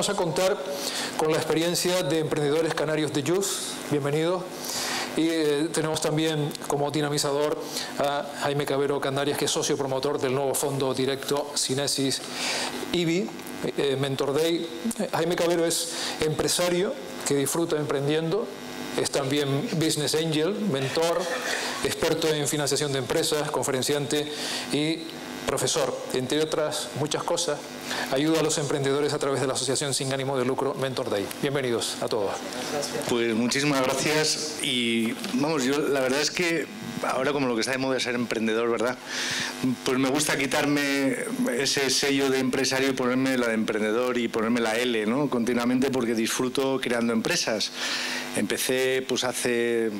vamos a contar con la experiencia de emprendedores canarios de Youth. Bienvenidos. Y eh, tenemos también como dinamizador a Jaime Cabero Candarias, que es socio promotor del nuevo fondo directo Cinesis IBI, eh, Mentor Day. Jaime Cabero es empresario que disfruta emprendiendo, es también business angel, mentor, experto en financiación de empresas, conferenciante y profesor, entre otras muchas cosas, ayuda a los emprendedores a través de la Asociación Sin Ánimo de Lucro Mentor Day. Bienvenidos a todos. Pues muchísimas gracias y vamos, yo la verdad es que ahora como lo que está de moda es ser emprendedor, ¿verdad? Pues me gusta quitarme ese sello de empresario y ponerme la de emprendedor y ponerme la L, ¿no? Continuamente porque disfruto creando empresas. Empecé pues hace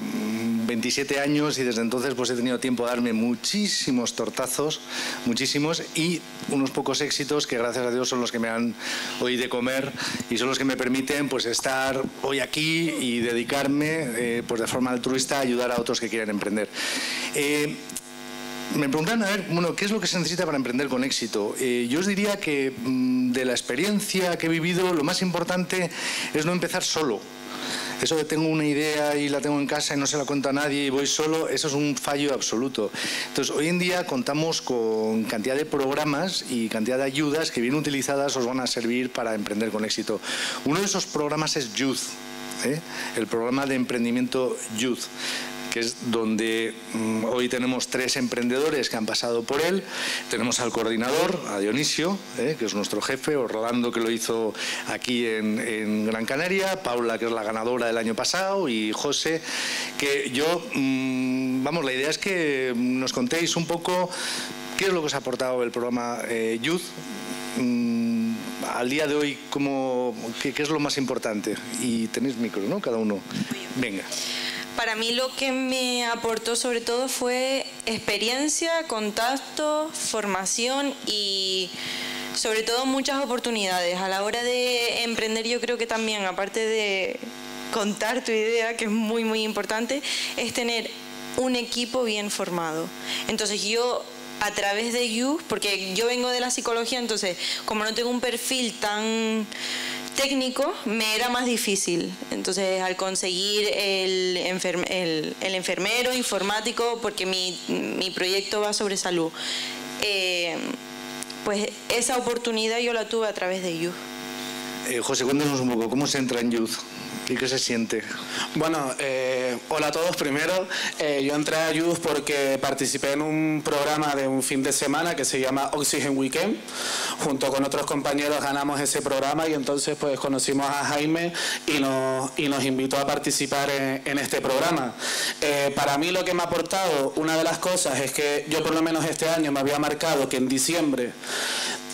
27 años y desde entonces pues he tenido tiempo de darme muchísimos tortazos, muchísimos y unos pocos éxitos que gracias a Dios son los que me han hoy de comer y son los que me permiten pues estar hoy aquí y dedicarme eh, pues de forma altruista a ayudar a otros que quieran emprender. Eh, me preguntan, a ver, bueno, ¿qué es lo que se necesita para emprender con éxito? Eh, yo os diría que mm, de la experiencia que he vivido, lo más importante es no empezar solo. Eso de tengo una idea y la tengo en casa y no se la cuento a nadie y voy solo, eso es un fallo absoluto. Entonces, hoy en día contamos con cantidad de programas y cantidad de ayudas que bien utilizadas os van a servir para emprender con éxito. Uno de esos programas es Youth, ¿eh? el programa de emprendimiento Youth que es donde mm, hoy tenemos tres emprendedores que han pasado por él. Tenemos al coordinador, a Dionisio, eh, que es nuestro jefe, Orlando, que lo hizo aquí en, Gran Canaria, Paula, que es la ganadora del año pasado, y José, que yo, mm, vamos, la idea es que nos contéis un poco qué es lo que os ha aportado el programa eh, Youth. Mm, al día de hoy, ¿cómo, qué, ¿qué es lo más importante? Y tenéis micro, ¿no? Cada uno. Venga para mí lo que me aportó sobre todo fue experiencia, contacto, formación y sobre todo muchas oportunidades. A la hora de emprender yo creo que también, aparte de contar tu idea, que es muy muy importante, es tener un equipo bien formado. Entonces yo a través de You, porque yo vengo de la psicología, entonces como no tengo un perfil tan técnico me era más difícil. Entonces, al conseguir el, el, enfermero informático, porque mi, mi, proyecto va sobre salud, eh, pues esa oportunidad yo la tuve a través de Youth. Eh, José, cuéntanos un poco, ¿cómo se entra en Youth? ¿Y qué se siente? Bueno, eh, hola a todos. Primero, eh, yo entré a Youth porque participé en un programa de un fin de semana que se llama Oxygen Weekend. Junto con otros compañeros ganamos ese programa y entonces pues conocimos a Jaime y nos, y nos invitó a participar en, este programa. Eh, para mí lo que me ha aportado, una de las cosas es que yo por lo menos este año me había marcado que en diciembre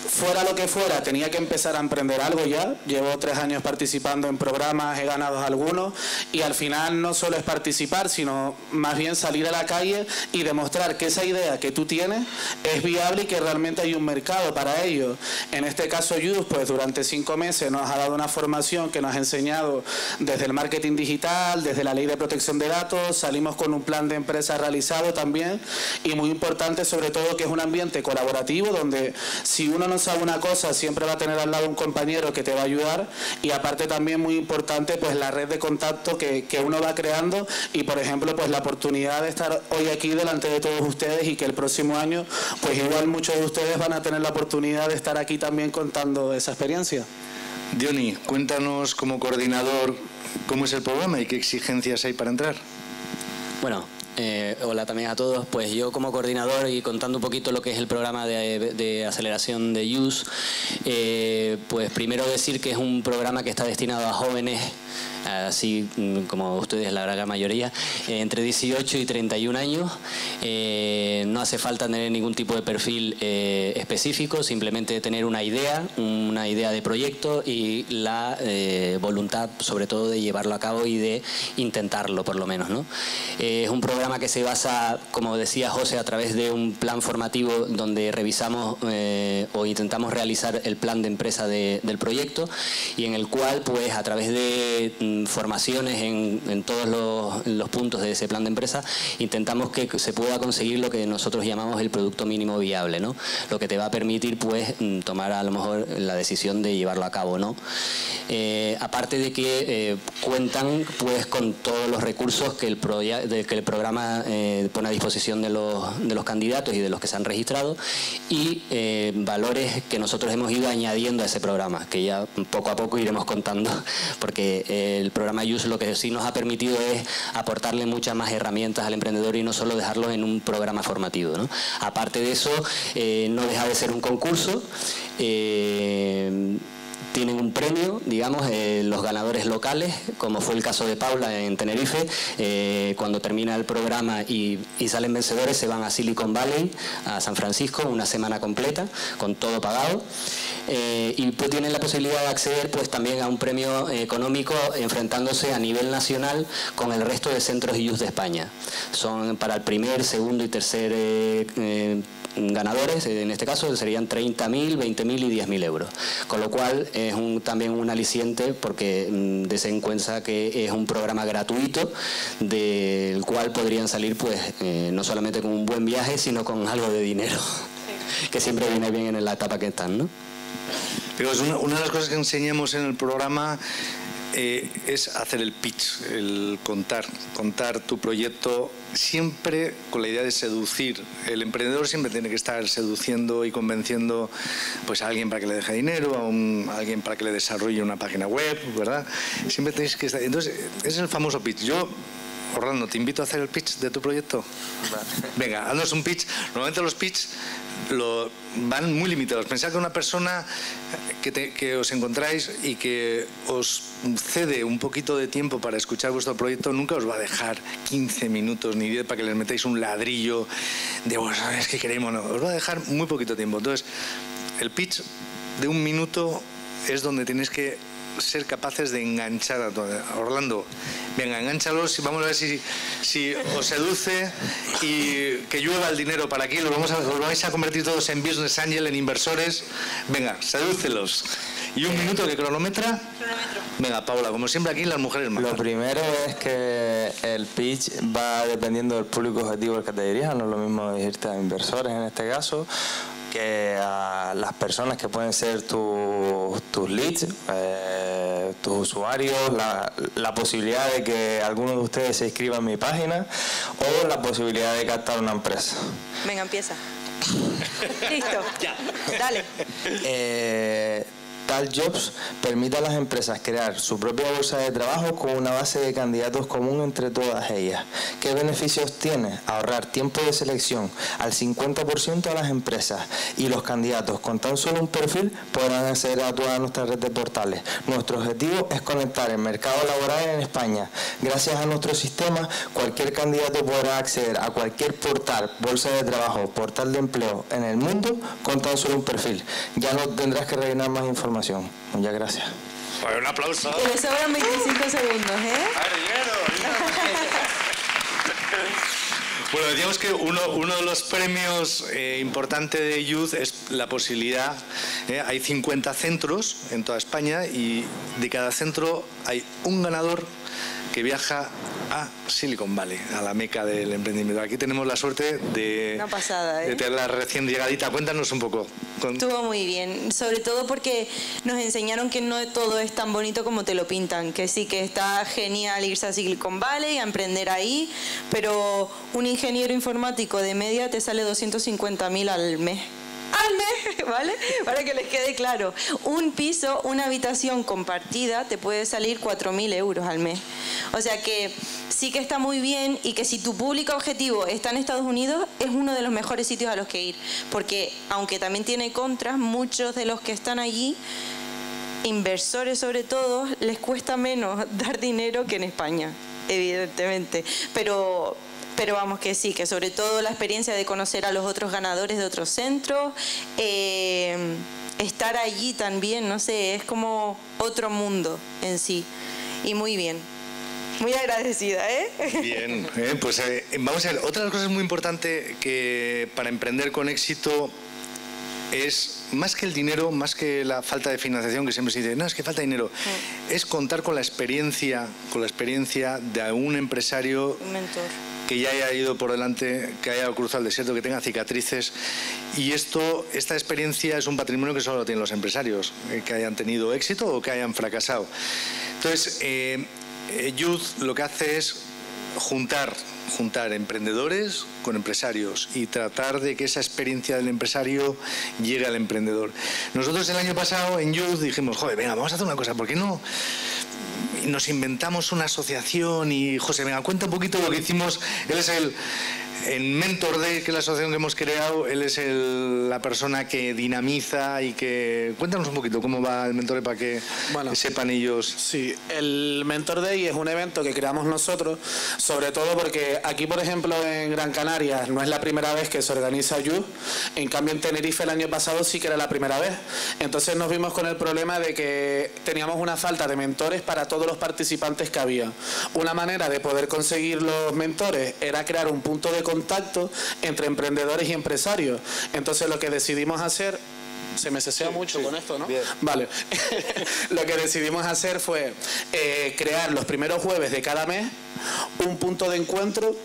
fuera lo que fuera, tenía que empezar a emprender algo ya. Llevo tres años participando en programas, he ganado algunos y al final no solo es participar, sino más bien salir a la calle y demostrar que esa idea que tú tienes es viable y que realmente hay un mercado para ello. En este caso, Youth, pues durante cinco meses nos ha dado una formación que nos ha enseñado desde el marketing digital, desde la ley de protección de datos, salimos con un plan de empresa realizado también y muy importante sobre todo que es un ambiente colaborativo donde si uno no sabe una cosa, siempre va a tener al lado un compañero que te va a ayudar y aparte también muy importante pues la red de contacto que, que uno va creando y por ejemplo pues la oportunidad de estar hoy aquí delante de todos ustedes y que el próximo año pues igual muchos de ustedes van a tener la oportunidad de estar aquí también contando esa experiencia. Diony, cuéntanos como coordinador cómo es el programa y qué exigencias hay para entrar. Bueno, eh, hola también a todos. Pues yo como coordinador y contando un poquito lo que es el programa de, aceleración de Use, eh, pues primero decir que es un programa que está destinado a jóvenes así mm, como ustedes, la gran mayoría, eh, entre 18 y 31 años. Eh, no hace falta tener ningún tipo de perfil eh, específico, simplemente tener una idea, una idea de proyecto y la voluntad sobre todo de llevarlo a cabo y de intentarlo por lo menos. ¿no? es un programa que se basa, como decía José, a través de un plan formativo donde revisamos o intentamos realizar el plan de empresa del proyecto y en el cual, pues a través de formaciones en, todos los, puntos de ese plan de empresa, intentamos que se pueda conseguir lo que nosotros llamamos el producto mínimo viable, ¿no? Lo que te va a permitir, pues, mm, tomar a lo mejor la decisión de llevarlo a cabo, ¿no? Eh, aparte de que eh, cuentan, pues, con todos los recursos que el, programa eh, pone a disposición de los, de los candidatos y de los que se han registrado y valores que nosotros hemos ido añadiendo a ese programa, que ya poco a poco iremos contando, porque el programa YUS lo que sí nos ha permitido es aportarle muchas más herramientas al emprendedor y no solo dejarlo en un programa formativo. Aparte de eso, no deja de ser un concurso tienen un premio, digamos, eh, los ganadores locales, como fue el caso de Paula en Tenerife, eh, cuando termina el programa y, salen vencedores, se van a Silicon Valley, a San Francisco, una semana completa, con todo pagado. Eh, y pues tienen la posibilidad de acceder pues también a un premio económico enfrentándose a nivel nacional con el resto de centros IUS de España. Son para el primer, segundo y tercer ganadores, en este caso serían 30.000, 20.000 y 10.000 euros. Con lo cual es un, también un aliciente porque mm, desen cuenta que es un programa gratuito del cual podrían salir pues eh, no solamente con un buen viaje, sino con algo de dinero, que siempre viene bien en la etapa que están. ¿no? Pero es una, una de las cosas que enseñamos en el programa eh, es hacer el pitch, el contar, contar tu proyecto siempre con la idea de seducir. El emprendedor siempre tiene que estar seduciendo y convenciendo pues, a alguien para que le deje dinero, a, alguien para que le desarrolle una página web, ¿verdad? Siempre tenéis que estar... Entonces, ese es el famoso pitch. Yo Orlando, te invito a hacer el pitch de tu proyecto. Venga, haznos un pitch. Normalmente los pitch lo, van muy limitados. Pensad que una persona que, os encontráis y que os cede un poquito de tiempo para escuchar vuestro proyecto, nunca os va a dejar 15 minutos ni 10 para que les metáis un ladrillo de, vos es que queremos, no. Os va a dejar muy poquito tiempo. Entonces, el pitch de un minuto es donde tenéis que ser capaces de enganchar a todo. Orlando, venga, enganchalos y vamos a ver si, si os seduce y que llueva el dinero para aquí. Lo vamos a, os vais a convertir todos en business angel, en inversores. Venga, sedúcelos. ¿Y un minuto de cronometra? Venga, Paula, como siempre aquí las mujeres más. Lo primero es que el pitch va dependiendo del público objetivo al que te dirijas, no es lo mismo dirigirte a inversores en este caso que a las personas que pueden ser tus leads, eh, tus usuarios, la, posibilidad de que alguno de ustedes se inscriba en mi página o la posibilidad de captar una empresa. Venga, empieza. Listo. Ya. Dale. Eh, Tal Jobs permite a las empresas crear su propia bolsa de trabajo con una base de candidatos común entre todas ellas. ¿Qué beneficios tiene? Ahorrar tiempo de selección al 50% a las empresas y los candidatos con tan solo un perfil podrán acceder a toda nuestra red de portales. Nuestro objetivo es conectar el mercado laboral en España. Gracias a nuestro sistema, cualquier candidato podrá acceder a cualquier portal, bolsa de trabajo, portal de empleo en el mundo con tan solo un perfil. Ya no tendrás que rellenar más información Muchas gracias. un aplauso. Y le sobran 25 segundos, ¿eh? Bueno, decíamos que uno, uno de los premios eh, importantes de Youth es la posibilidad, eh, hay 50 centros en toda España y de cada centro hay un ganador que viaja a Silicon Valley, a la meca del emprendimiento. Aquí tenemos la suerte de, pasada, de ¿eh? tenerla recién llegadita. Cuéntanos un poco. Estuvo muy bien, sobre todo porque nos enseñaron que no todo es tan bonito como te lo pintan, que sí que está genial irse a Silicon Valley, a emprender ahí, pero un ingeniero informático de media te sale 250 mil al mes ¿vale? Para que les quede claro. Un piso, una habitación compartida te puede salir 4.000 euros al mes. O sea que sí que está muy bien y que si tu público objetivo está en Estados Unidos, es uno de los mejores sitios a los que ir. Porque aunque también tiene contras, muchos de los que están allí inversores sobre todo, les cuesta menos dar dinero que en España, evidentemente. Pero, pero vamos que sí, que sobre todo la experiencia de conocer a los otros ganadores de otros centros, eh, estar allí también, no sé, es como otro mundo en sí. Y muy bien. Muy agradecida, ¿eh? Bien, eh, pues eh, vamos a ver, otra de las cosas muy importantes que para emprender con éxito es más que el dinero, más que la falta de financiación que siempre se dice, no, es que falta dinero, es contar con la experiencia, con la experiencia de un empresario Un mentor. Que ya haya ido por delante, que haya cruzado el desierto, que tenga cicatrices. Y esto, esta experiencia es un patrimonio que solo tienen los empresarios, eh, que hayan tenido éxito o que hayan fracasado. Entonces, eh, eh, Youth lo que hace es juntar, juntar emprendedores con empresarios y tratar de que esa experiencia del empresario llegue al emprendedor. Nosotros el año pasado en Youth dijimos, joder, venga, vamos a hacer una cosa, ¿por qué no? Nos inventamos una asociación y José, venga, cuenta un poquito lo que hicimos. Él es el, en Mentor Day, que es la asociación que hemos creado, él es el- la persona que dinamiza y que... Cuéntanos un poquito cómo va el Mentor Day para que Bueno. sepan ellos. Sí, el Mentor Day es un evento que creamos nosotros, sobre todo porque aquí, por ejemplo, en Gran Canaria no es la primera vez que se organiza You, en cambio en Tenerife el año pasado sí que era la primera vez. Entonces nos vimos con el problema de que teníamos una falta de mentores para todos los participantes que había. Una manera de poder conseguir los mentores era crear un punto de contacto entre emprendedores y empresarios. Entonces lo que decidimos hacer se me cesea mucho con esto, ¿no? Vale. Lo que decidimos hacer fue eh, crear los primeros jueves de cada mes un punto de encuentro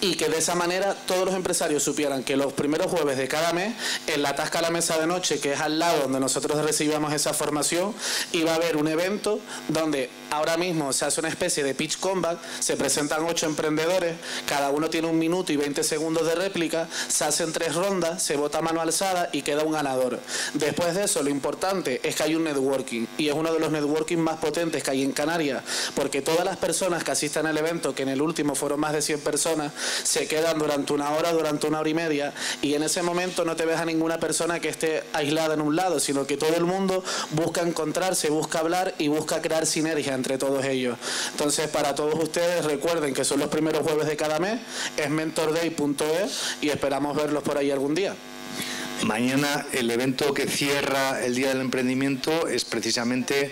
y que de esa manera todos los empresarios supieran que los primeros jueves de cada mes, en la Tasca la Mesa de Noche, que es al lado donde nosotros recibíamos esa formación, iba a haber un evento donde ahora mismo se hace una especie de pitch combat, se presentan ocho emprendedores, cada uno tiene un minuto y 20 segundos de réplica, se hacen tres rondas, se vota mano alzada y queda un ganador. Después de eso, lo importante es que hay un networking y es uno de los networking más potentes que hay en Canarias, porque todas las personas que asistan al evento, que en el último fueron más de 100 personas, se quedan durante una hora, durante una hora y media, y en ese momento no te ves a ninguna persona que esté aislada en un lado, sino que todo el mundo busca encontrarse, busca hablar y busca crear sinergia entre todos ellos. Entonces, para todos ustedes, recuerden que son los primeros jueves de cada mes, es mentorday.es y esperamos verlos por ahí algún día. Mañana el evento que cierra el Día del Emprendimiento es precisamente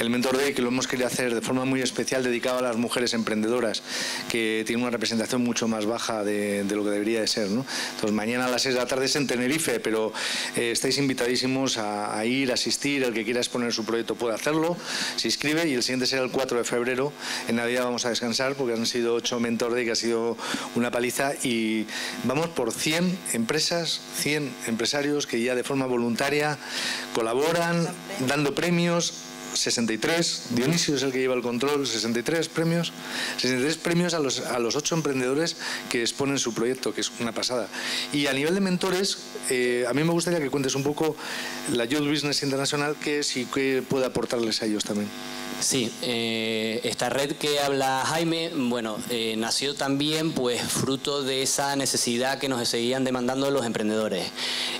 el Mentor Day, que lo hemos querido hacer de forma muy especial, dedicado a las mujeres emprendedoras, que tienen una representación mucho más baja de, lo que debería de ser. Entonces, mañana a las 6 de la tarde es en Tenerife, pero eh, estáis invitadísimos a, a ir, a asistir. El que quiera exponer su proyecto puede hacerlo, se inscribe y el siguiente será el 4 de febrero. En Navidad vamos a descansar porque han sido 8 Mentor Day, que ha sido una paliza, y vamos por 100 empresas, 100 empresarios que ya de forma voluntaria colaboran, dando premios. 63, Dionisio es el que lleva el control, 63 premios, 63 premios a los, a los 8 emprendedores que exponen su proyecto, que es una pasada. Y a nivel de mentores, eh, a mí me gustaría que cuentes un poco la Youth Business International, qué es y qué puede aportarles a ellos también. Sí, eh, esta red que habla Jaime, bueno, eh, nació también pues fruto de esa necesidad que nos seguían demandando los emprendedores.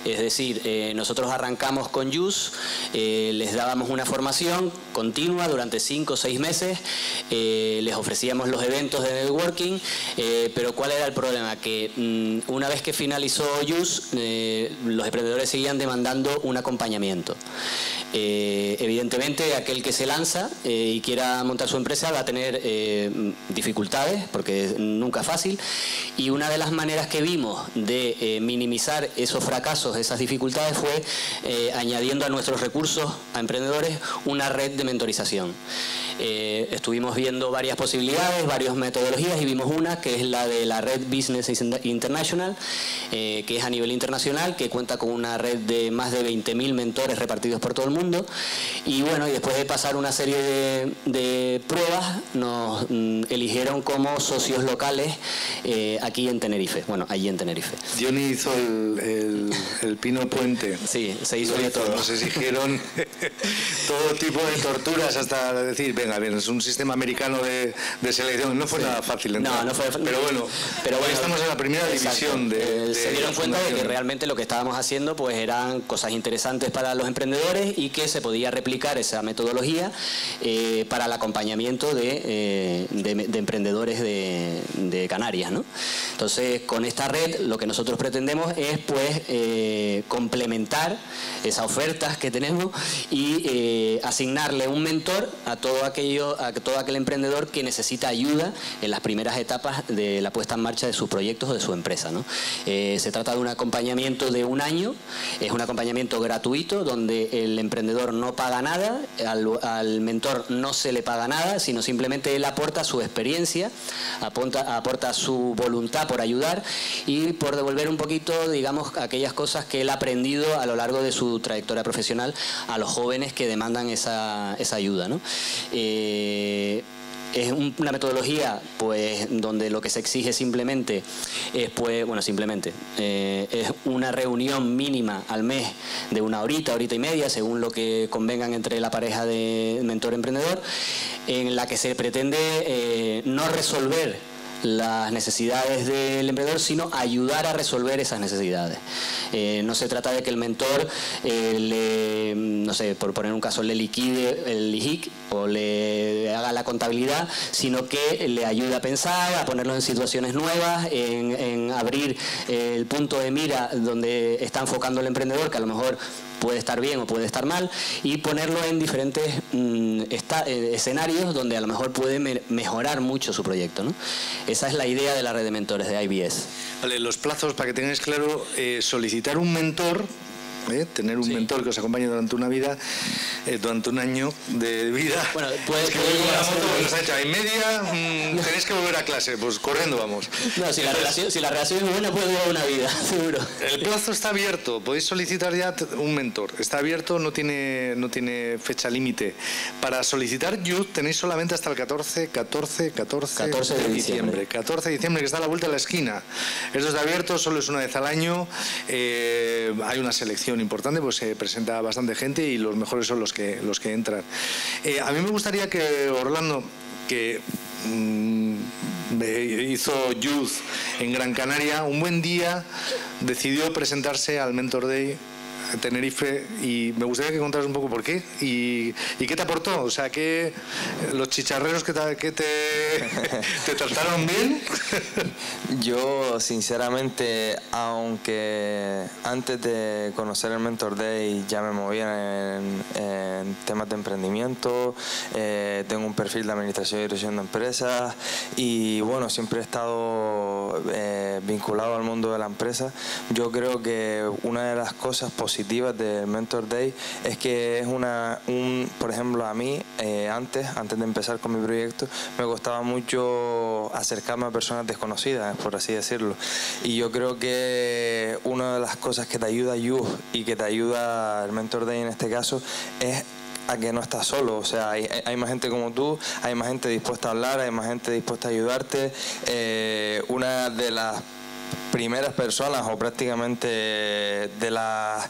Es decir, eh, nosotros arrancamos con Yus, eh, les dábamos una formación continua durante cinco o seis meses, eh, les ofrecíamos los eventos de networking, pero ¿cuál era el problema? Que mm, una vez que finalizó Yus, los emprendedores seguían demandando un acompañamiento. Eh, evidentemente, aquel que se lanza eh, y quiera montar su empresa va a tener eh, dificultades, porque nunca es fácil. Y una de las maneras que vimos de eh, minimizar esos fracasos, esas dificultades, fue añadiendo a nuestros recursos a emprendedores una red de mentorización. Eh, estuvimos viendo varias posibilidades, varias metodologías y vimos una que es la de la red Business International, eh, que es a nivel internacional, que cuenta con una red de más de 20.000 mentores repartidos por todo el mundo. Y bueno, y después de pasar una serie de, de pruebas, nos mm, eligieron como socios locales eh, aquí en Tenerife, bueno, allí en Tenerife. Johnny hizo el, el- el Pino Puente. Sí, se hizo de todo. Nos exigieron todo tipo de torturas hasta decir, venga, bien, es un sistema americano de, de selección. No fue nada fácil. entrar. No, no fue Pero bueno, pero hoy estamos en la primera exacto. división de, Eh, de se dieron cuenta de que realmente lo que estábamos haciendo pues eran cosas interesantes para los emprendedores y que se podía replicar esa metodología eh, para el acompañamiento de, eh, de- de emprendedores de, de Canarias. ¿no? Entonces, con esta red lo que nosotros pretendemos es pues complementar esas ofertas que tenemos y asignarle un mentor a todo aquello, a todo aquel emprendedor que necesita ayuda en las primeras etapas de la puesta en marcha de sus proyectos o de su empresa. Eh, se trata de un acompañamiento de un año, es un acompañamiento gratuito donde el emprendedor no paga nada, al, mentor no se le paga nada, sino simplemente él aporta su experiencia, aporta, su voluntad por ayudar y por devolver un poquito, digamos, aquellas cosas que él ha aprendido a lo largo de su trayectoria profesional a los jóvenes que demandan esa, ayuda. Eh, es una metodología pues donde lo que se exige simplemente es pues bueno simplemente eh, es una reunión mínima al mes de una horita horita y media según lo que convengan entre la pareja de mentor emprendedor en la que se pretende eh, no resolver las necesidades del emprendedor, sino ayudar a resolver esas necesidades. Eh, no se trata de que el mentor eh, le, no sé, por poner un caso, le liquide el IHIC o le haga la contabilidad, sino que le ayude a pensar, a ponerlo en situaciones nuevas, en, en abrir el punto de mira donde está enfocando el emprendedor, que a lo mejor puede estar bien o puede estar mal, y ponerlo en diferentes mm, eh, escenarios donde a lo mejor puede mejorar mucho su proyecto. ¿no? Esa es la idea de la red de mentores de IBS. Vale, los plazos, para que tengáis claro, eh, solicitar un mentor ¿eh? tener un mentor que os acompañe durante una vida, eh, durante un año de vida. Bueno, puede que la moto pues, hecho en media, mm, tenéis que volver a clase, pues corriendo vamos. No, si la, relación, si la relación es buena puede durar una vida, seguro. El plazo está abierto, podéis solicitar ya un mentor, está abierto, no tiene, no tiene fecha límite. Para solicitar youth tenéis solamente hasta el 14, 14, 14, de, diciembre. 14 de diciembre, que está a la vuelta de la esquina. Esto está abierto, solo es una vez al año, eh, hay una selección importante, pues se presenta bastante gente y los mejores son los que, los que entran. Eh, a mí me gustaría que Orlando, que mm, hizo Youth en Gran Canaria, un buen día decidió presentarse al Mentor Day Tenerife y me gustaría que contaras un poco por qué y, qué te aportó, o sea, que los chicharreros que te, que te, te trataron bien. Yo, sinceramente, aunque antes de conocer el Mentor Day ya me movía en, temas de emprendimiento, eh, tengo un perfil de administración y dirección de empresas y bueno, siempre he estado eh, vinculado al mundo de la empresa. Yo creo que una de las cosas positivas del Mentor Day es que es una, un, por ejemplo, a mí, eh, antes, antes de empezar con mi proyecto, me costaba mucho acercarme a personas desconocidas, por así decirlo. Y yo creo que una de las cosas que te ayuda You y que te ayuda el Mentor Day en este caso es a que no estás solo, o sea, hay, hay, más gente como tú, hay más gente dispuesta a hablar, hay más gente dispuesta a ayudarte. Eh, una de las primeras personas o prácticamente de las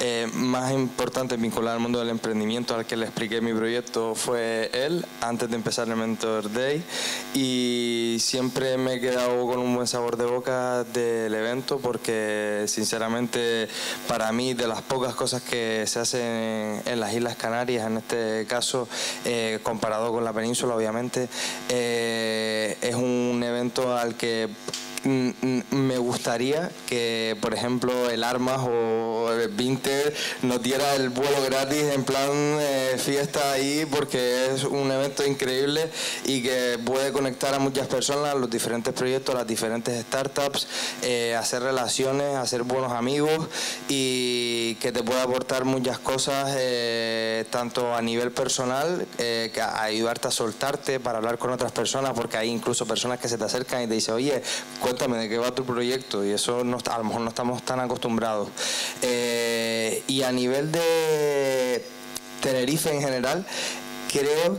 eh, más importantes vinculadas al mundo del emprendimiento al que le expliqué mi proyecto fue él antes de empezar el Mentor Day. Y siempre me he quedado con un buen sabor de boca del evento porque sinceramente para mí de las pocas cosas que se hacen en las Islas Canarias en este caso eh, comparado con la península obviamente eh, es un evento al que me gustaría que, por ejemplo, el Armas o el Vinter nos diera el vuelo gratis en plan eh, fiesta ahí porque es un evento increíble y que puede conectar a muchas personas, los diferentes proyectos, las diferentes startups, eh, hacer relaciones, hacer buenos amigos y que te puede aportar muchas cosas, eh, tanto a nivel personal, que ayudarte a soltarte para hablar con otras personas, porque hay incluso personas que se te acercan y te dicen, oye, cuéntame de qué va tu proyecto y eso no, a lo mejor no estamos tan acostumbrados. Eh, y a nivel de Tenerife en general, creo,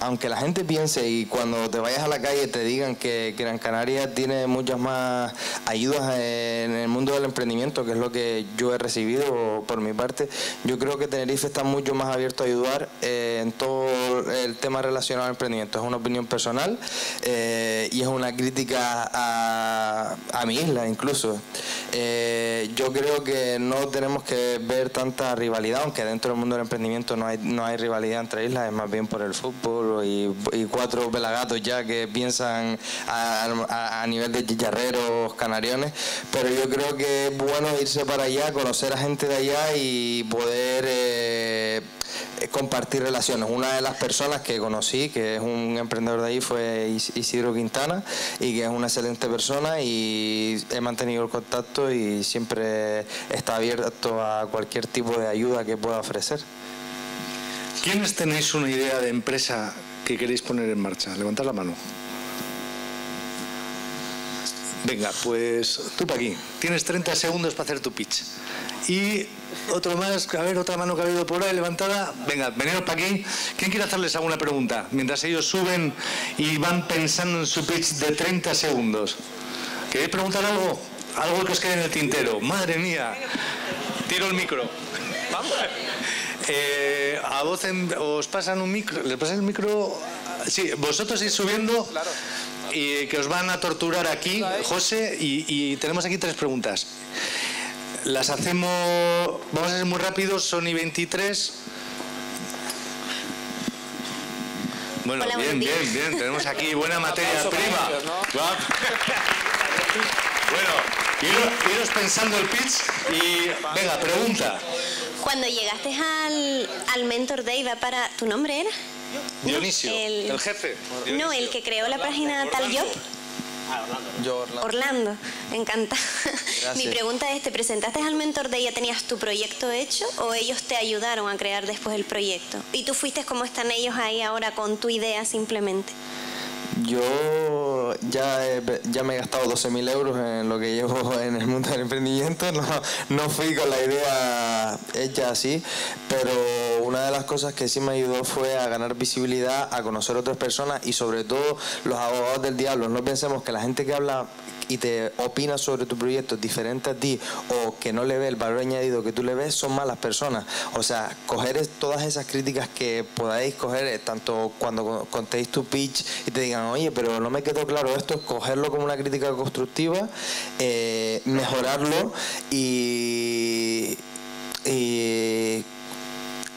aunque la gente piense y cuando te vayas a la calle te digan que Gran Canaria tiene muchas más ayudas en el mundo del emprendimiento, que es lo que yo he recibido por mi parte, yo creo que Tenerife está mucho más abierto a ayudar eh, en todo el tema relacionado al emprendimiento. Es una opinión personal eh, y es una crítica a, mi isla incluso. Eh, yo creo que no tenemos que ver tanta rivalidad, aunque dentro del mundo del emprendimiento no hay, no hay rivalidad entre islas, es más bien por el fútbol y, cuatro pelagatos ya que piensan a, nivel de chicharreros canariones, pero yo creo que es bueno irse para allá, conocer a gente de allá y poder... Eh, compartir relaciones. Una de las personas que conocí, que es un emprendedor de ahí, fue Isidro Quintana y que es una excelente persona y he mantenido el contacto y siempre está abierto a cualquier tipo de ayuda que pueda ofrecer. ¿Quiénes tenéis una idea de empresa que queréis poner en marcha? Levantad la mano. Venga, pues tú para aquí. Tienes 30 segundos para hacer tu pitch. Y otro más, a ver, otra mano que ha habido por ahí levantada. Venga, veniros para aquí. ¿Quién quiere hacerles alguna pregunta? Mientras ellos suben y van pensando en su pitch de 30 segundos. ¿Queréis preguntar algo? Algo que os quede en el tintero. Madre mía. Tiro el micro. Vamos. Eh, a vos os pasan un micro. ¿Les pasan el micro? Sí, vosotros ir subiendo. Claro y que os van a torturar aquí, José, y, tenemos aquí tres preguntas. Las hacemos, vamos a ser muy rápidos, Sony 23. Bueno, bien, bien, bien, tenemos aquí buena materia prima. bueno, iros, pensando el pitch y venga, pregunta. Cuando llegaste al, al Mentor Day, ¿va para... ¿Tu nombre era? Dionisio, el, jefe. No, el que creó la página Tal Job. Ah, Orlando. Orlando. encantado. Mi pregunta es, ¿te presentaste al mentor de ella, tenías tu proyecto hecho o ellos te ayudaron a crear después el proyecto? Y tú fuiste como están ellos ahí ahora con tu idea simplemente. Yo ya, ya me he gastado 12.000 euros en lo que llevo en el mundo del emprendimiento. No, no fui con la idea hecha así, pero una de las cosas que sí me ayudó fue a ganar visibilidad, a conocer otras personas y sobre todo los abogados del diablo. No pensemos que la gente que habla y te opina sobre tu proyecto diferente a ti o que no le ve el valor añadido que tú le ves, son malas personas. O sea, coger todas esas críticas que podáis coger, eh, tanto cuando contéis tu pitch y te digan, oye, pero no me quedó claro esto, cogerlo como una crítica constructiva, eh, mejorarlo y, y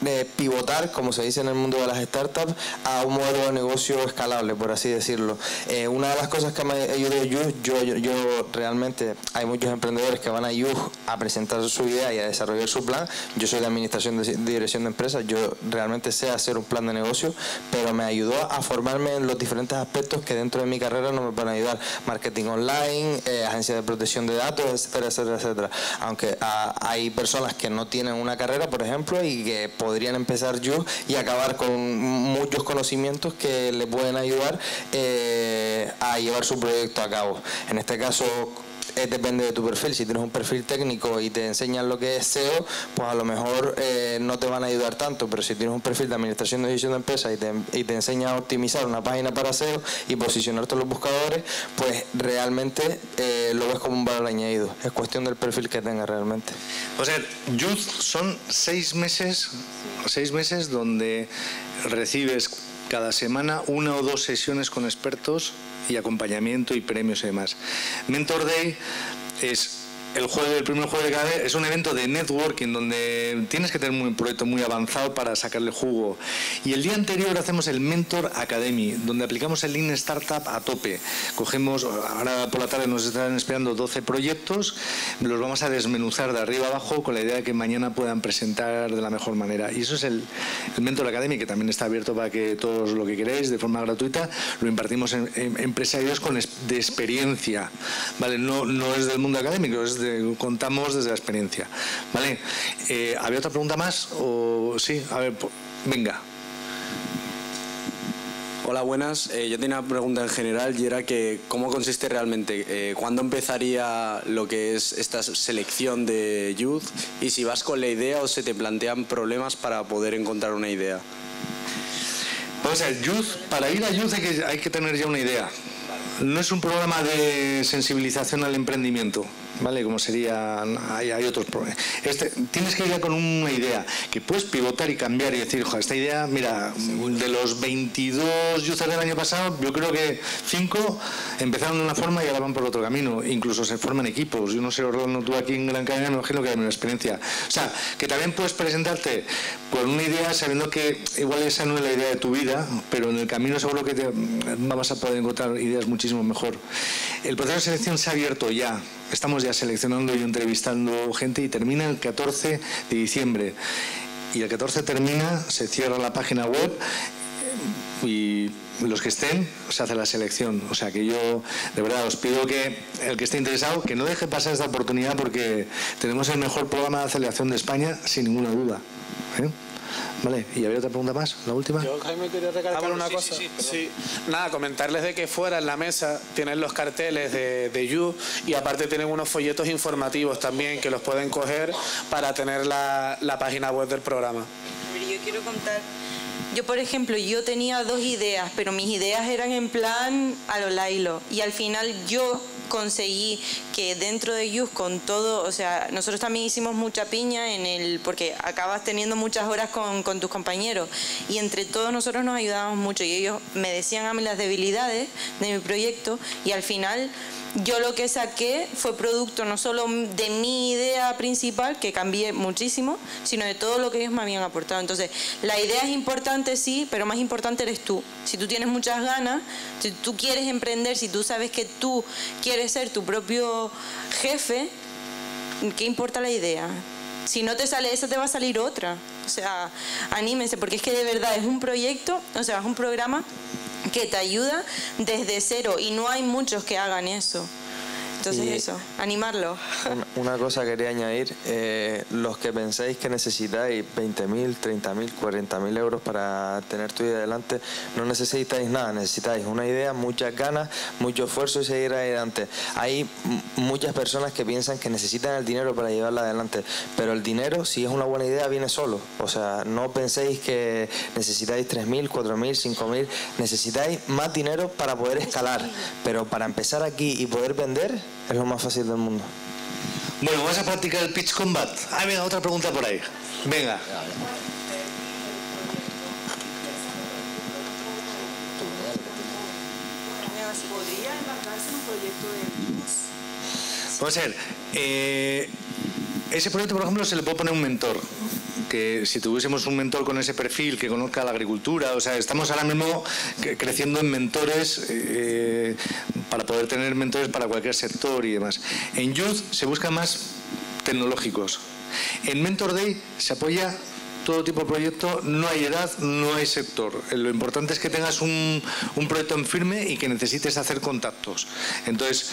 de pivotar, como se dice en el mundo de las startups, a un modelo de negocio escalable, por así decirlo. Eh, una de las cosas que me ayudó Youth, yo, yo, realmente, hay muchos emprendedores que van a Youth a presentar su idea y a desarrollar su plan. Yo soy de administración de, dirección de empresas, yo realmente sé hacer un plan de negocio, pero me ayudó a formarme en los diferentes aspectos que dentro de mi carrera no me van a ayudar. Marketing online, eh, agencia de protección de datos, etcétera, etcétera, etcétera. Aunque ah, hay personas que no tienen una carrera, por ejemplo, y que podrían empezar yo y acabar con muchos conocimientos que le pueden ayudar eh, a llevar su proyecto a cabo. En este caso, eh, depende de tu perfil. Si tienes un perfil técnico y te enseñan lo que es SEO, pues a lo mejor eh, no te van a ayudar tanto, pero si tienes un perfil de administración de decisión de empresa y te, y te enseña a optimizar una página para SEO y posicionarte en los buscadores, pues realmente eh, lo ves como un valor añadido. Es cuestión del perfil que tengas realmente. O sea, Youth son seis meses, seis meses donde recibes cada semana una o dos sesiones con expertos y acompañamiento y premios y demás. Mentor Day es el, jueves, el primer jueves de cada es un evento de networking donde tienes que tener un proyecto muy avanzado para sacarle jugo. Y el día anterior hacemos el Mentor Academy, donde aplicamos el Lean Startup a tope. Cogemos, ahora por la tarde nos están esperando 12 proyectos, los vamos a desmenuzar de arriba abajo con la idea de que mañana puedan presentar de la mejor manera. Y eso es el, Mentor Academy, que también está abierto para que todos lo que queréis, de forma gratuita, lo impartimos en, empresarios con de experiencia. ¿vale? No, no es del mundo académico, es de contamos desde la experiencia. ¿Vale? Eh, ¿Había otra pregunta más? O sí, a ver, venga. Hola, buenas. Eh, yo tenía una pregunta en general y era que cómo consiste realmente, eh, cuándo empezaría lo que es esta selección de youth y si vas con la idea o se te plantean problemas para poder encontrar una idea. Pues el youth, para ir a youth hay que, hay que tener ya una idea. No es un programa de sensibilización al emprendimiento. ¿Vale? Como sería, hay, hay otros problemas. Este, tienes que ir con una idea que puedes pivotar y cambiar y decir, ojo, esta idea, mira, de los 22 users del año pasado, yo creo que 5 empezaron de una forma y ahora van por otro camino. Incluso se forman equipos. Yo no sé, Orlando, tú aquí en Gran Canaria me imagino que hay una experiencia. O sea, que también puedes presentarte con una idea sabiendo que igual esa no es la idea de tu vida, pero en el camino seguro que te, vamos a poder encontrar ideas muchísimo mejor. El proceso de selección se ha abierto ya. Estamos ya seleccionando y entrevistando gente y termina el 14 de diciembre. y el 14 termina, se cierra la página web y los que estén se hace la selección. O sea que yo de verdad os pido que el que esté interesado que no deje pasar esta oportunidad porque tenemos el mejor programa de aceleración de España sin ninguna duda. ¿eh? Vale, y había otra pregunta más, la última. Yo, Jaime, quería recalcar una cosa. Sí, nada, comentarles de que fuera en la mesa tienen los carteles de, de You y aparte tienen unos folletos informativos también que los pueden coger para tener la, la página web del programa. Yo quiero contar yo, por ejemplo, yo tenía dos ideas, pero mis ideas eran en plan a lo Lailo. Y al final yo conseguí que dentro de Yus con todo, o sea, nosotros también hicimos mucha piña en el, porque acabas teniendo muchas horas con, con tus compañeros. Y entre todos nosotros nos ayudábamos mucho. Y ellos me decían a mí las debilidades de mi proyecto. Y al final yo lo que saqué fue producto no solo de mi idea principal, que cambié muchísimo, sino de todo lo que ellos me habían aportado. Entonces, la idea es importante, sí, pero más importante eres tú. Si tú tienes muchas ganas, si tú quieres emprender, si tú sabes que tú quieres ser tu propio jefe, ¿qué importa la idea? Si no te sale esa, te va a salir otra. O sea, anímense, porque es que de verdad es un proyecto, o sea, es un programa que te ayuda desde cero y no hay muchos que hagan eso. Entonces eso, animarlo. Una, cosa quería añadir, eh, los que pensáis que necesitáis 20.000, 30.000, 40.000 euros para tener tu idea adelante, no necesitáis nada, necesitáis una idea, muchas ganas, mucho esfuerzo y seguir adelante. Hay muchas personas que piensan que necesitan el dinero para llevarla adelante, pero el dinero, si es una buena idea, viene solo. O sea, no penséis que necesitáis 3.000, 4.000, 5.000, necesitáis más dinero para poder escalar, pero para empezar aquí y poder vender, es lo más fácil del mundo. Bueno, vamos a practicar el pitch combat. Ah, venga, otra pregunta por ahí. Venga. Vamos a ver. Eh, ese proyecto, por ejemplo, se le puede poner un mentor que si tuviésemos un mentor con ese perfil que conozca la agricultura, o sea, estamos ahora mismo creciendo en mentores eh, para poder tener mentores para cualquier sector y demás. En Youth se buscan más tecnológicos. En Mentor Day se apoya todo tipo de proyecto, no hay edad, no hay sector. Eh, lo importante es que tengas un, proyecto en firme y que necesites hacer contactos. Entonces,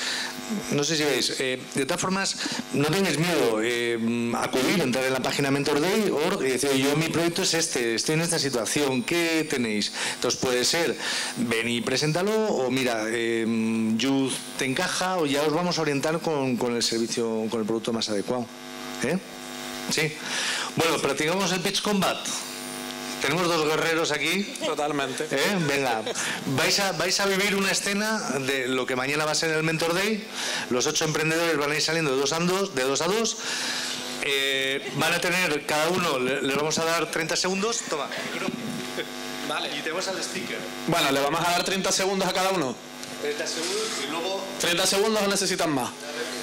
no sé si veis, eh, de todas formas, no tengáis miedo eh, acudir, entrar en la página Mentor Day y decir, yo mi proyecto es este, estoy en esta situación, ¿qué tenéis? Entonces puede ser, ven y preséntalo, o mira, eh, Youth te encaja, o ya os vamos a orientar con, con el servicio, con el producto más adecuado. ¿Eh? Sí. Bueno, practicamos el pitch combat. Tenemos dos guerreros aquí. Totalmente. ¿Eh? Venga, vais a, vais a vivir una escena de lo que mañana va a ser el Mentor Day. Los ocho emprendedores van a ir saliendo de dos a dos. De dos, a dos. Eh, van a tener, cada uno, le, vamos a dar 30 segundos. Toma. Vale. Y tenemos al sticker. Bueno, le vamos a dar 30 segundos a cada uno. 30 segundos y luego... 30 segundos o necesitan más.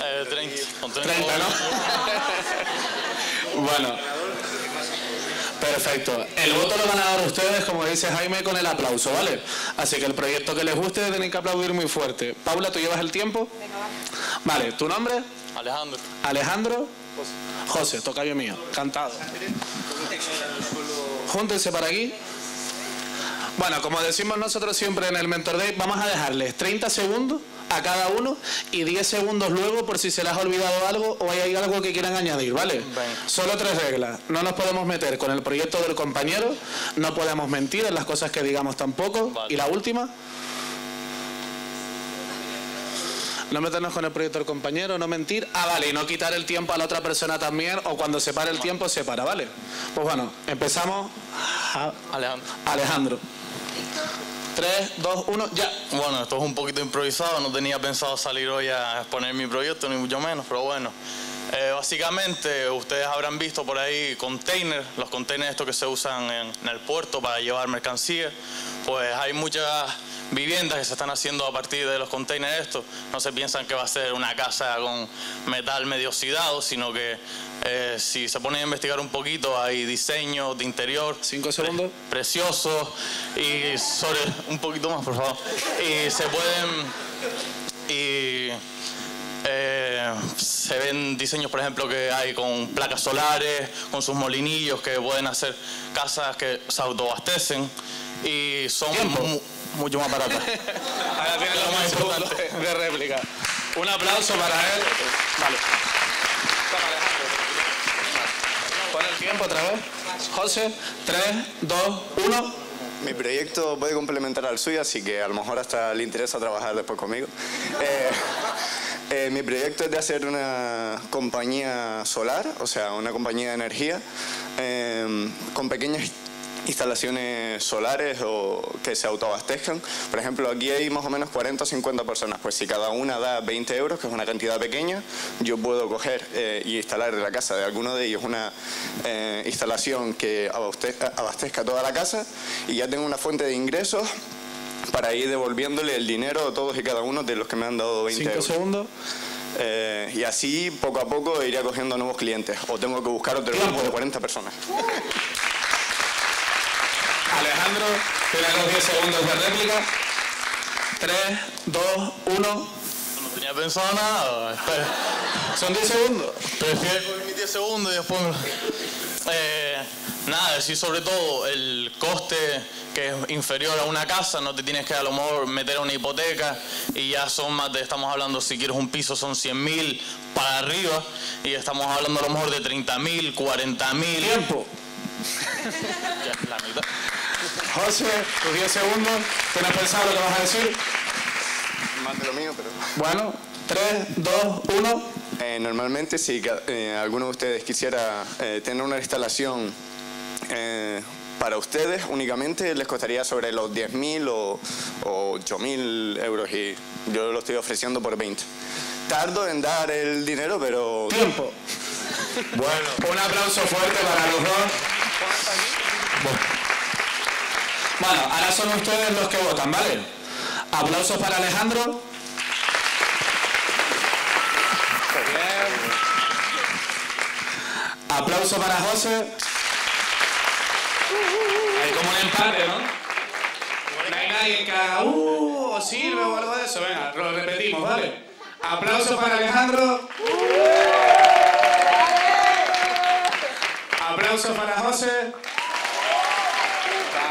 Eh, 30. 30, ¿no? Bueno. Perfecto. El voto lo van a dar ustedes, como dice Jaime, con el aplauso, ¿vale? Así que el proyecto que les guste tienen que aplaudir muy fuerte. Paula, ¿tú llevas el tiempo? Vale, ¿tu nombre? Alejandro. Alejandro. José, tocayo mío. Cantado. Júntense para aquí. Bueno, como decimos nosotros siempre en el Mentor Day, vamos a dejarles 30 segundos a cada uno y 10 segundos luego por si se les ha olvidado algo o hay algo que quieran añadir, ¿vale? Solo tres reglas. No nos podemos meter con el proyecto del compañero, no podemos mentir en las cosas que digamos tampoco. Y la última, no meternos con el proyecto del compañero, no mentir. Ah, vale, y no quitar el tiempo a la otra persona también, o cuando se para el tiempo, se para, ¿vale? Pues bueno, empezamos. Alejandro. Alejandro. 3, 2, 1, ya. Bueno, esto es un poquito improvisado, no tenía pensado salir hoy a exponer mi proyecto, ni mucho menos, pero bueno. Eh, básicamente, ustedes habrán visto por ahí containers, los containers estos que se usan en, en el puerto para llevar mercancía. Pues hay muchas viviendas que se están haciendo a partir de los containers estos. No se piensan que va a ser una casa con metal medio oxidado, sino que eh, si se ponen a investigar un poquito, hay diseños de interior. Cinco segundos. preciosos y sobre un poquito más, por favor. Y se pueden y eh, se ven diseños, por ejemplo, que hay con placas solares, con sus molinillos que pueden hacer casas que se autoabastecen y son mucho más baratas. Ahora tiene lo más importante de réplica. Un aplauso para él. Vale. Tiempo otra vez. José, 3, 2, 1. Mi proyecto puede complementar al suyo, así que a lo mejor hasta le interesa trabajar después conmigo. Eh, eh, mi proyecto es de hacer una compañía solar, o sea, una compañía de energía, eh, con pequeñas instalaciones solares o que se autoabastezcan. Por ejemplo, aquí hay más o menos 40 o 50 personas, pues si cada una da 20 euros, que es una cantidad pequeña, yo puedo coger eh, y instalar en la casa de alguno de ellos una eh, instalación que abastezca toda la casa y ya tengo una fuente de ingresos para ir devolviéndole el dinero a todos y cada uno de los que me han dado 20 euros. segundos. Eh, y así poco a poco iría cogiendo nuevos clientes o tengo que buscar otro grupo de 40 personas. Alejandro, tienes los 10 segundos de réplica. 3, 2, 1. No tenía pensado nada. Son 10 segundos. Prefiero mis 10 segundos y después... Eh, nada, decir sobre todo el coste que es inferior a una casa, no te tienes que a lo mejor meter una hipoteca y ya son más de, estamos hablando, si quieres un piso son 100 mil para arriba y estamos hablando a lo mejor de 30 mil, 40 mil. Tiempo. la mitad. José, tus 10 segundos. ¿Tienes pensado lo que vas a decir? Más de lo mío, pero... Bueno, 3, 2, 1. Eh, normalmente, si eh, alguno de ustedes quisiera eh, tener una instalación eh, para ustedes únicamente, les costaría sobre los 10.000 o, o 8.000 euros y yo lo estoy ofreciendo por 20. Tardo en dar el dinero, pero... Tiempo. Bueno. Un aplauso fuerte para los dos. Bueno, ahora son ustedes los que votan, ¿vale? Aplausos para Alejandro. Aplauso para José. Hay como un empate, ¿no? No hay nadie que haga, uh, o sirve o algo de eso. Venga, lo repetimos, ¿vale? Aplauso para Alejandro. Aplauso para José. Está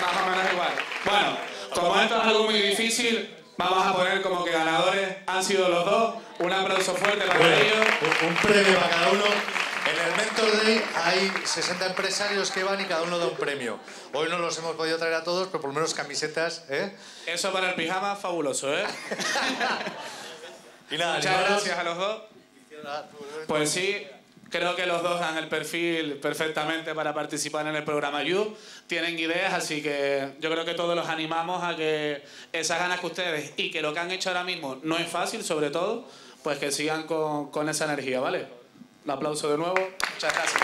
más o menos igual. Bueno, como esto es algo muy difícil, vamos a poner como que ganadores han sido los dos. Un aplauso fuerte para ellos. Un, premio para cada uno. En el Mentor Day hay 60 empresarios que van y cada uno da un premio. Hoy no los hemos podido traer a todos, pero por lo menos camisetas, ¿eh? Eso para el pijama, fabuloso, ¿eh? Y nada, Muchas gracias a los dos. Pues sí, creo que los dos dan el perfil perfectamente para participar en el programa You. Tienen ideas, así que yo creo que todos los animamos a que esas ganas que ustedes y que lo que han hecho ahora mismo no es fácil, sobre todo, pues que sigan con, con esa energía, ¿vale? Un aplauso de nuevo. Muchas gracias.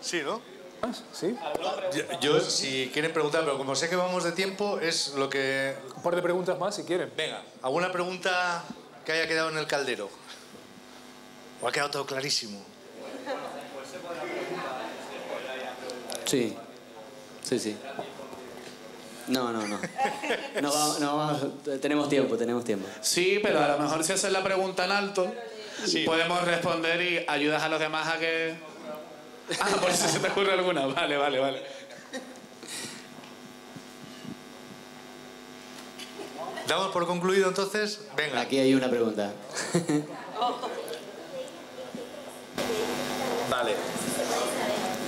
Sí, ¿no? ¿Sí? Yo, yo, si quieren preguntar, pero como sé que vamos de tiempo, es lo que... Un par de preguntas más si quieren. Venga, ¿alguna pregunta que haya quedado en el caldero? ¿O ha quedado todo clarísimo? Sí. Sí, sí. No, no, no. No, vamos- no, vamos- tenemos tiempo, tenemos tiempo. Sí, pero a lo mejor si haces la pregunta en alto, podemos responder y ayudas a los demás a que... Ah, por eso se te ocurre alguna. Vale, vale, vale. ¿Damos por concluido entonces? Venga. Aquí hay una pregunta. Vale.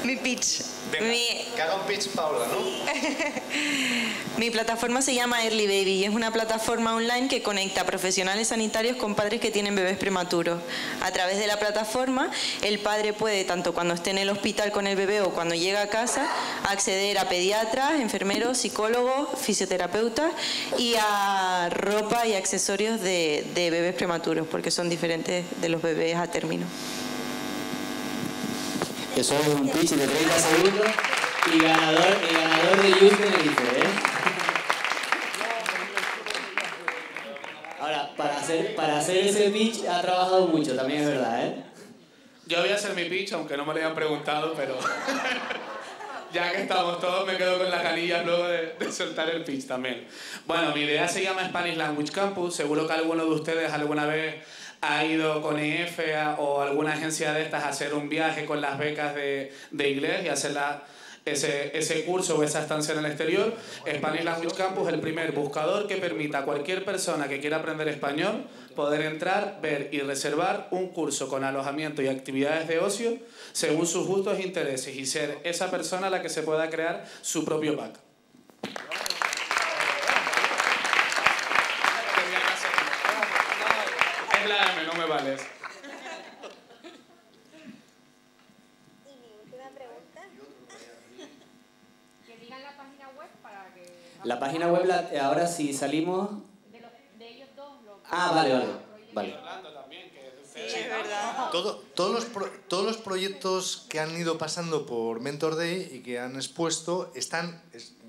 Mi pitch. Venga, Mi, que haga un pitch Paula, ¿no? mi plataforma se llama Early Baby y es una plataforma online que conecta profesionales sanitarios con padres que tienen bebés prematuros. A través de la plataforma, el padre puede, tanto cuando esté en el hospital con el bebé o cuando llega a casa, acceder a pediatras, enfermeros, psicólogos, fisioterapeutas y a ropa y accesorios de, de bebés prematuros, porque son diferentes de los bebés a término. Eso es un pitch de 30 segundos y ganador, y ganador de Youth ¿eh? Ahora, para hacer, para hacer ese pitch ha trabajado mucho, también es verdad, ¿eh? Yo voy a hacer mi pitch, aunque no me lo hayan preguntado, pero... ya que estamos todos, me quedo con las canillas luego de, de, soltar el pitch también. Bueno, mi idea se llama Spanish Language Campus. Seguro que alguno de ustedes alguna vez ha ido con EF o alguna agencia de estas a hacer un viaje con las becas de, de inglés y hacer la ese, ese curso o esa estancia en el exterior, Spanish Language Campus es el primer buscador que permita a cualquier persona que quiera aprender español poder entrar, ver y reservar un curso con alojamiento y actividades de ocio según sus gustos e intereses y ser esa persona la que se pueda crear su propio pack. Es la me vales. La página web, ahora si salimos... De, ellos dos. Ah, vale, vale. vale. Todo, todos, los todos los proyectos que han ido pasando por Mentor Day y que han expuesto están,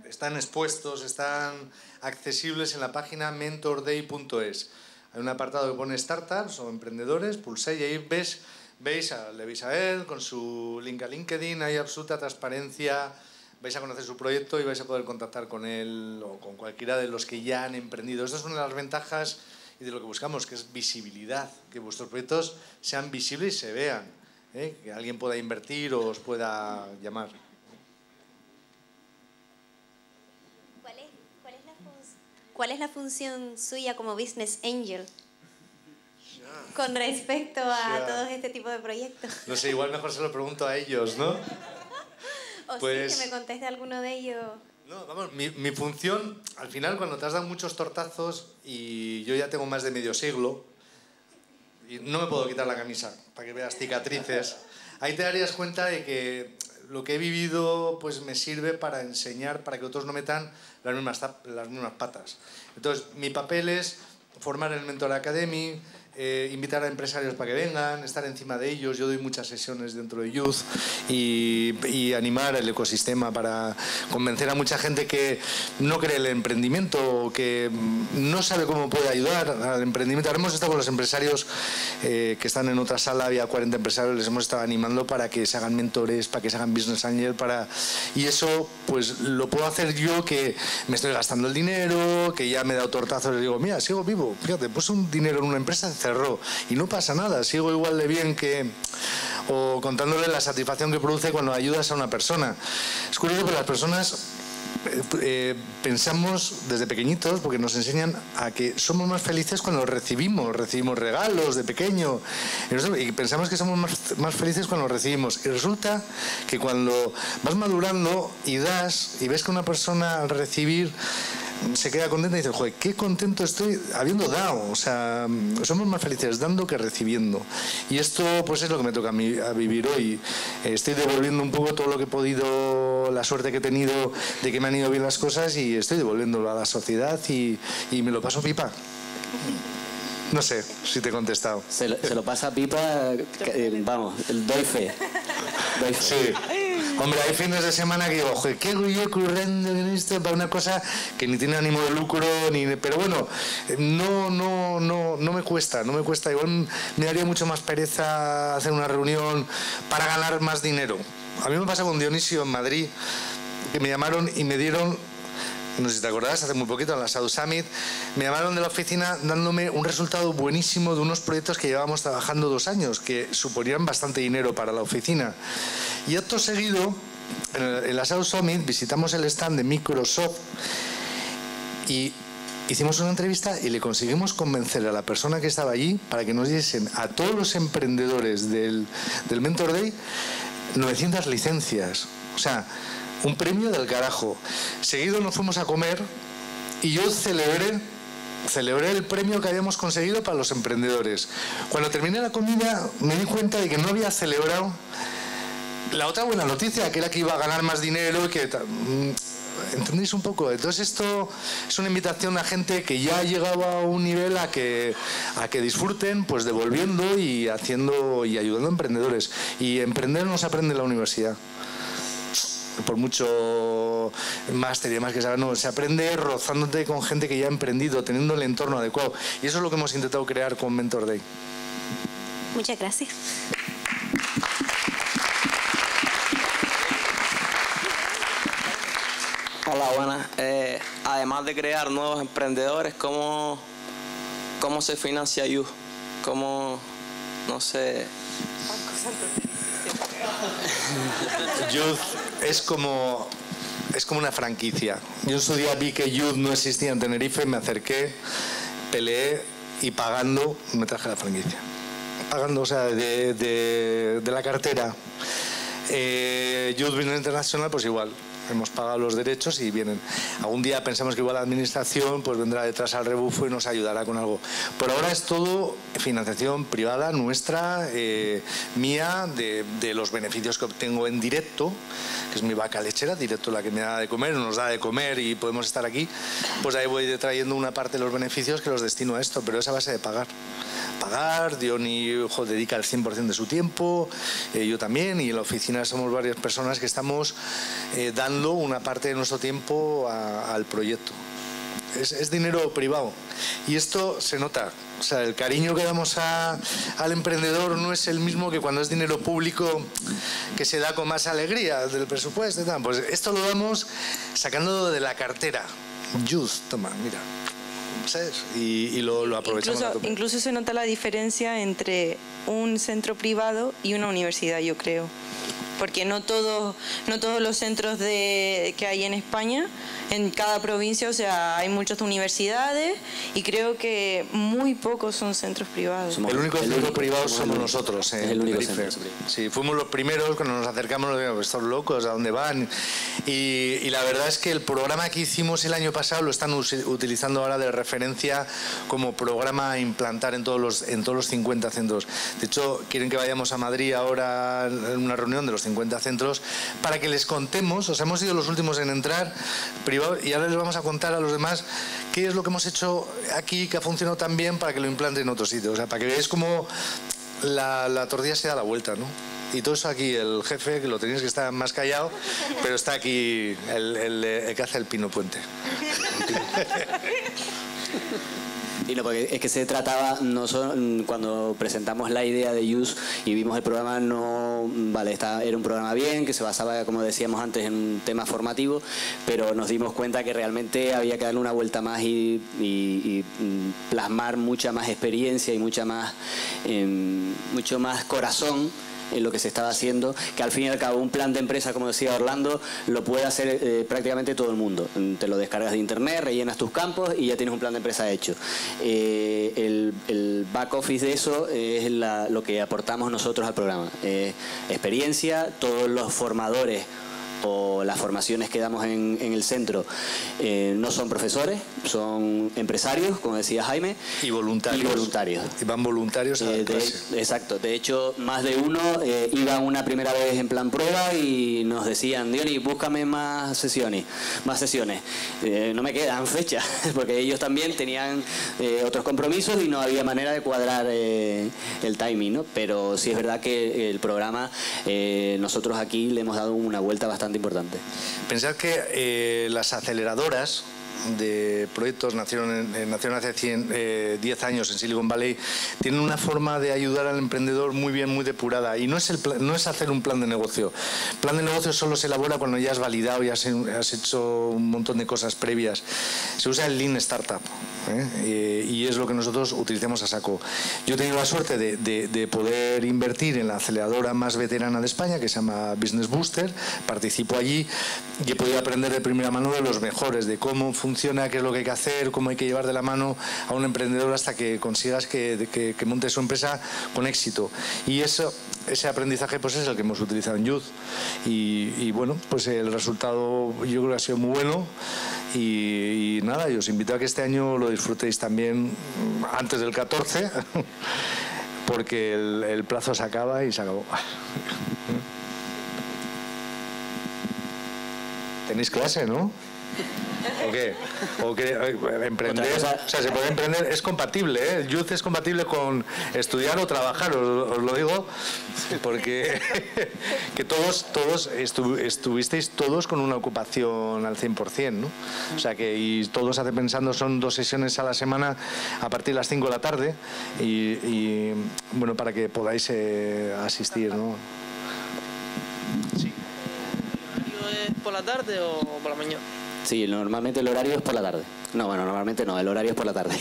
están expuestos, están accesibles en la página mentorday.es. Hay un apartado que pone startups o emprendedores, pulséis y ahí ves, veis a Levisael con su link a LinkedIn, hay absoluta transparencia, vais a conocer su proyecto y vais a poder contactar con él o con cualquiera de los que ya han emprendido. Esta es una de las ventajas y de lo que buscamos, que es visibilidad, que vuestros proyectos sean visibles y se vean, ¿eh? que alguien pueda invertir o os pueda llamar. ¿Cuál es, la función suya como business angel? Con respecto a todo este tipo de proyectos. No sé, igual mejor se lo pregunto a ellos, ¿no? O pues, sí, que me conteste alguno de ellos. No, vamos, mi, mi, función, al final, cuando te has dado muchos tortazos y yo ya tengo más de medio siglo, y no me puedo quitar la camisa para que veas cicatrices, ahí te darías cuenta de que lo que he vivido pues me sirve para enseñar, para que otros no metan las mismas, las mismas patas. Entonces, mi papel es formar el Mentor Academy, eh, invitar a empresarios para que vengan, estar encima de ellos. Yo doy muchas sesiones dentro de Youth y, y, animar el ecosistema para convencer a mucha gente que no cree el emprendimiento, que no sabe cómo puede ayudar al emprendimiento. Ahora hemos estado con los empresarios eh, que están en otra sala, había 40 empresarios, les hemos estado animando para que se hagan mentores, para que se hagan business angel, para... y eso pues lo puedo hacer yo que me estoy gastando el dinero, que ya me he dado tortazos, les digo, mira, sigo vivo, fíjate, pues un dinero en una empresa, y no pasa nada, sigo igual de bien que o contándole la satisfacción que produce cuando ayudas a una persona. Es curioso que las personas eh, eh, pensamos desde pequeñitos, porque nos enseñan a que somos más felices cuando recibimos, recibimos regalos de pequeño, y pensamos que somos más, más, felices cuando recibimos. Y resulta que cuando vas madurando y das, y ves que una persona al recibir se queda contenta y dice, joder, qué contento estoy habiendo dado. O sea, somos más felices dando que recibiendo. Y esto pues es lo que me toca a, mí, a vivir hoy. Estoy devolviendo un poco todo lo que he podido, la suerte que he tenido de que me han ido bien las cosas y estoy devolviéndolo a la sociedad y, y me lo paso pipa. No sé si te he contestado. Se lo, pasa pipa, eh, vamos, doy fe. Doy fe. Sí. Hombre, hay fines de semana que digo, joder, qué yo currando en esto para una cosa que ni tiene ánimo de lucro, ni pero bueno, no, no, no, no me cuesta, no me cuesta. Igual me daría mucho más pereza hacer una reunión para ganar más dinero. A mí me pasa con Dionisio en Madrid, que me llamaron y me dieron no sé si te acordás, hace muy poquito en la South Summit, me llamaron de la oficina dándome un resultado buenísimo de unos proyectos que llevábamos trabajando dos años, que suponían bastante dinero para la oficina. Y acto seguido, en la South Summit, visitamos el stand de Microsoft y hicimos una entrevista y le conseguimos convencer a la persona que estaba allí para que nos diesen a todos los emprendedores del, del Mentor Day 900 licencias. O sea, un premio del carajo. Seguido nos fuimos a comer y yo celebré celebré el premio que habíamos conseguido para los emprendedores. Cuando terminé la comida me di cuenta de que no había celebrado la otra buena noticia, que era que iba a ganar más dinero y que... Mm, ¿Entendéis un poco? Entonces esto es una invitación a gente que ya ha llegado a un nivel a que, a que disfruten, pues devolviendo y haciendo y ayudando a emprendedores. Y emprender no se aprende en la universidad por mucho máster y demás que se no, se aprende rozándote con gente que ya ha emprendido, teniendo el entorno adecuado. Y eso es lo que hemos intentado crear con Mentor Day. Muchas gracias. buenas. Eh, además de crear nuevos emprendedores, ¿cómo, cómo se financia You? ¿Cómo, no sé... Youth es como, es como una franquicia. Yo en su día vi que Youth no existía en Tenerife, me acerqué, peleé y pagando me traje la franquicia. Pagando, o sea, de, la cartera. Eh, Youth Business International, pues igual, hemos pagado los derechos y vienen. Algún día pensamos que igual la administración pues vendrá detrás al rebufo y nos ayudará con algo. Por ahora es todo financiación privada nuestra, eh, mía, de, de, los beneficios que obtengo en directo, que es mi vaca lechera, directo la que me da de comer, nos da de comer y podemos estar aquí, pues ahí voy trayendo una parte de los beneficios que los destino a esto, pero es a base de pagar. Pagar, Diony ojo, dedica el 100% de su tiempo, eh, yo también, y en la oficina somos varias personas que estamos eh, dando una parte de nuestro tiempo a, al proyecto. Es, es, dinero privado. Y esto se nota. O sea, el cariño que damos a, al emprendedor no es el mismo que cuando es dinero público que se da con más alegría del presupuesto. Pues esto lo damos sacando de la cartera. Just, toma, mira. ¿Sabes? Y, y lo, lo, aprovechamos. Incluso, incluso se nota la diferencia entre un centro privado y una universidad, yo creo porque no todos, no todos los centros de, que hay en España, en cada provincia, o sea, hay muchas universidades y creo que muy pocos son centros privados. el único el centro privado somos nosotros, en el único centro. Sí, fuimos los primeros cuando nos acercamos, nos dijimos, estos locos, ¿a dónde van? Y, y, la verdad es que el programa que hicimos el año pasado lo están utilizando ahora de referencia como programa a implantar en todos los, en todos los 50 centros. De hecho, quieren que vayamos a Madrid ahora en una reunión de los 50 centros para que les contemos, o sea, hemos sido los últimos en entrar privado y ahora les vamos a contar a los demás qué es lo que hemos hecho aquí que ha funcionado tan bien para que lo implanten en otros sitios, o sea, para que veáis cómo la, la tortilla se da la vuelta, ¿no? Y todo eso aquí, el jefe, que lo tenéis que estar más callado, pero está aquí el, el, el que hace el pino puente. Y no, porque es que se trataba, no son, cuando presentamos la idea de Use y vimos el programa, no, vale, está, era un programa bien, que se basaba, como decíamos antes, en un tema formativo, pero nos dimos cuenta que realmente había que darle una vuelta más y, y plasmar mucha más experiencia y mucha más, eh, mucho más corazón en lo que se estaba haciendo, que al fin y al cabo un plan de empresa, como decía Orlando, lo puede hacer eh, prácticamente todo el mundo. Te lo descargas de internet, rellenas tus campos y ya tienes un plan de empresa hecho. Eh, el, back office de eso es la, lo que aportamos nosotros al programa. Eh, experiencia, todos los formadores o las formaciones que damos en, en el centro eh, no son profesores, son empresarios, como decía Jaime. Y voluntarios. Y voluntarios. Y van voluntarios a la eh, de, Exacto. De hecho, más de uno eh, iba una primera vez en plan prueba y nos decían, Diony, búscame más sesiones. Más sesiones. Eh, no me quedan fechas, porque ellos también tenían otros compromisos y no había manera de cuadrar el timing, ¿no? Pero sí es verdad que el programa, nosotros aquí le hemos dado una vuelta bastante importante. Pensad que eh, las aceleradoras de proyectos nacieron, en, nacieron hace 100, eh, 10 años en Silicon Valley, tienen una forma de ayudar al emprendedor muy bien, muy depurada. Y no es, el, no es hacer un plan de negocio. Plan de negocio solo se elabora cuando ya has validado y has, has hecho un montón de cosas previas. Se usa el Lean Startup ¿eh? y, es lo que nosotros utilizamos a saco. Yo he tenido la suerte de, de, de, poder invertir en la aceleradora más veterana de España, que se llama Business Booster. Participo allí y he podido aprender de primera mano de los mejores, de cómo funciona, qué es lo que hay que hacer, cómo hay que llevar de la mano a un emprendedor hasta que consigas que, que, monte su empresa con éxito. Y eso, ese aprendizaje pues es el que hemos utilizado en Youth. Y, bueno, pues el resultado yo creo que ha sido muy bueno. Y, nada, yo os invito a que este año lo disfrutéis también antes del 14, porque el plazo se acaba y se acabó. Tenéis clase, ¿no? ¿O qué? ¿O qué? Emprender, o sea, se puede emprender, es compatible, ¿eh? El youth es compatible con estudiar o trabajar, os, os lo digo, porque que todos, todos estu, estuvisteis todos con una ocupación al 100%, ¿no? O sea que y todos hace pensando son dos sesiones a la semana a partir de las 5 de la tarde y, y bueno, para que podáis eh, asistir, ¿no? Sí. ¿Es por la tarde o por la mañana? Sí, normalmente el horario es por la tarde. No, bueno, normalmente no, el horario es por la tarde.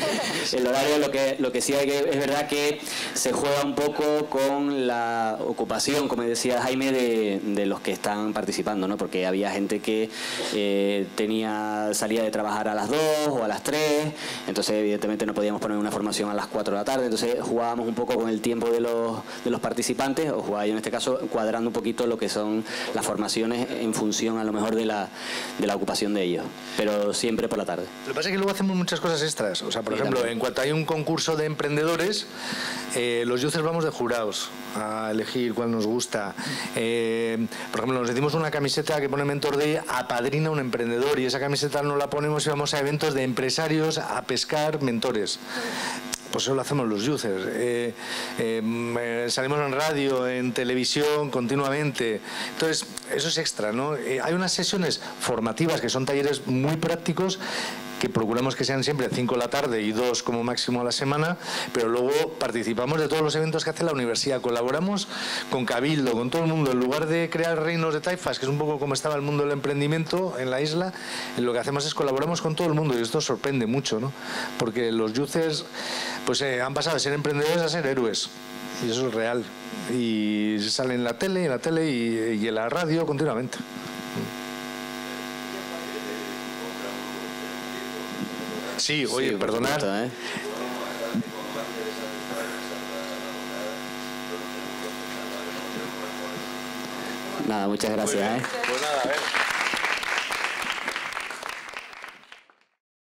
el horario lo que, lo que sí hay que, es verdad que se juega un poco con la ocupación, como decía Jaime, de, los que están participando, ¿no? Porque había gente que eh, tenía salía de trabajar a las 2 o a las 3, entonces evidentemente no podíamos poner una formación a las 4 de la tarde, entonces jugábamos un poco con el tiempo de los, de los participantes, o jugaba yo en este caso cuadrando un poquito lo que son las formaciones en función a lo mejor de la, de la ocupación de ellos, pero siempre por la tarde. Lo que pasa es que luego hacemos muchas cosas extras, o sea, por ejemplo, en cuanto hay un concurso de emprendedores, eh, los users vamos de jurados a elegir cuál nos gusta. Eh, por ejemplo, nos decimos una camiseta que pone Mentor Day apadrina un emprendedor y esa camiseta no la ponemos y vamos a eventos de empresarios a pescar mentores. Pues eso lo hacemos los users. Eh, eh, salimos en radio, en televisión, continuamente. Entonces, eso es extra, ¿no? hay unas sesiones formativas que son talleres muy prácticos que procuramos que sean siempre 5 de la tarde y 2 como máximo a la semana, pero luego participamos de todos los eventos que hace la universidad, colaboramos con Cabildo, con todo el mundo, en lugar de crear reinos de taifas, que es un poco como estaba el mundo del emprendimiento en la isla, lo que hacemos es colaboramos con todo el mundo y esto sorprende mucho, ¿no? porque los yuces pues, eh, han pasado de ser emprendedores a ser héroes y eso es real y salen en la tele, en la tele y en la radio continuamente. Sí, oye, perdonad. ¿eh? Nada, muchas gracias. ¿eh? Pues nada, a ver.